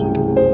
you.